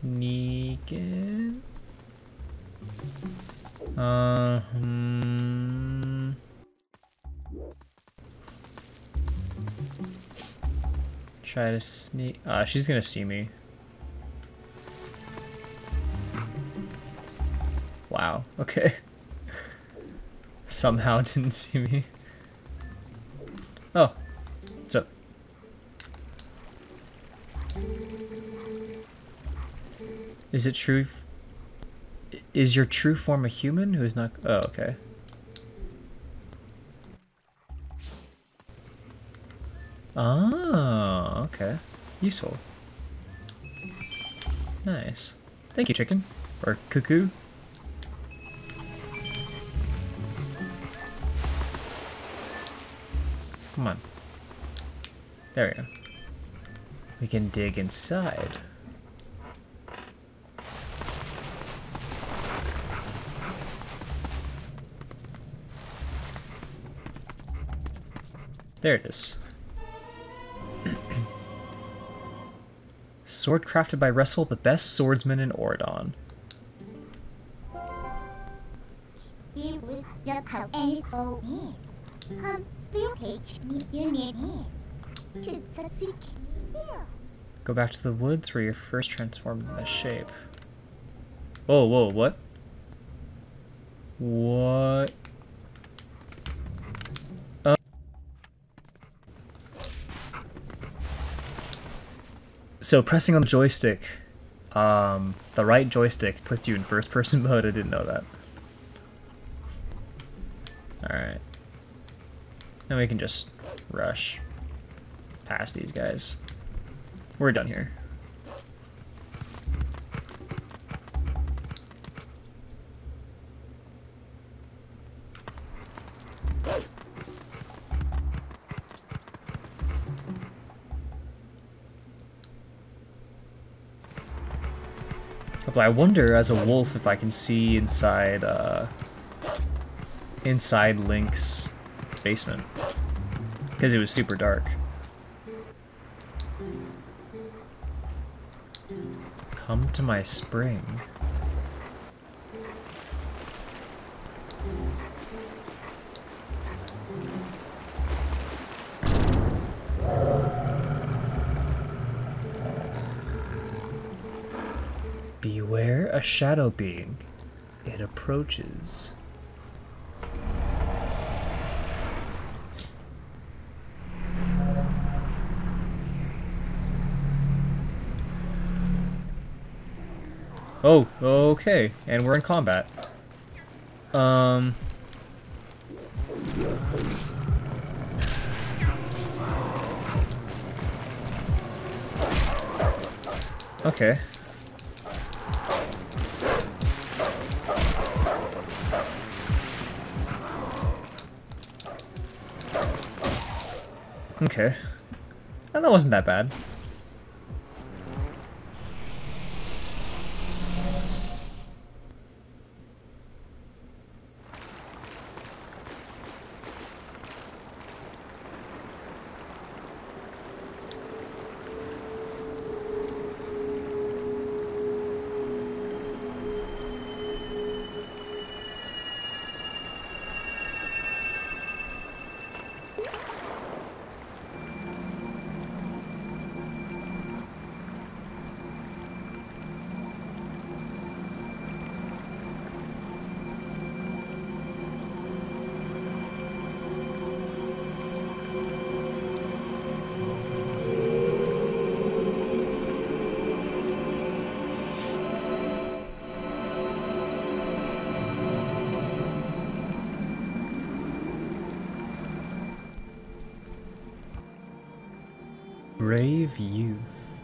sneak in. Uh, hmm. Try to sneak. Uh, she's gonna see me. Wow, okay. Somehow didn't see me. Oh, Is it true? Is your true form a human who is not? Oh, okay. Ah, okay. Useful. Nice. Thank you, chicken. Or cuckoo. Come on. There we go. We can dig inside. There it is. Sword crafted by Rusl, the best swordsman in Ordon. Go back to the woods where you first transformed in this shape. Whoa, whoa, what? What? So pressing on the joystick, um, the right joystick puts you in first person mode. I didn't know that. Alright. Now we can just rush past these guys. We're done here. I wonder, as a wolf, if I can see inside, uh, inside Link's basement. Because it was super dark. Come to my spring. Beware a shadow being. It approaches. Oh, okay. And we're in combat. Um... Okay. Okay. And that wasn't that bad. Brave youth.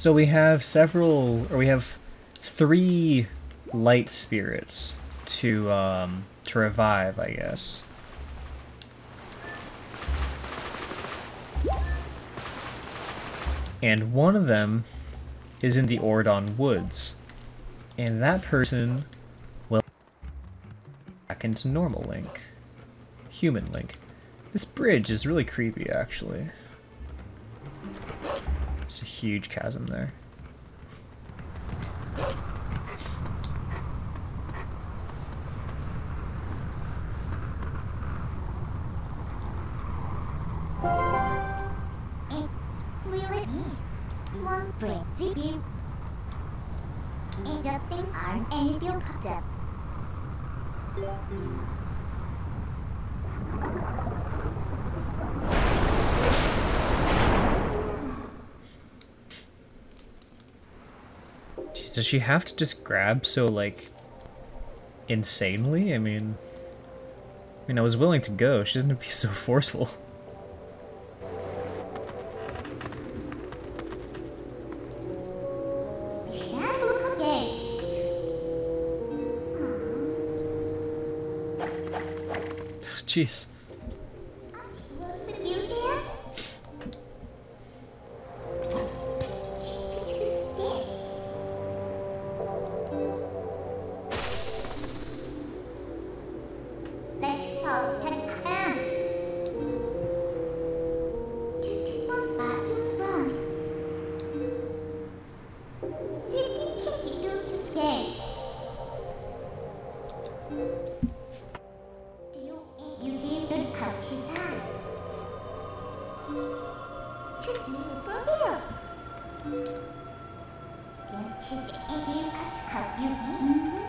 So we have several, or we have three light spirits to um, to revive, I guess. And one of them is in the Ordon Woods. And that person will back into normal Link. Human Link. This bridge is really creepy, actually. There's a huge chasm there. One brain Jeez, does she have to just grab so, like, insanely? I mean... I mean, I was willing to go. She doesn't have to be so forceful. Shan't look again. Jeez. Then keep the as how you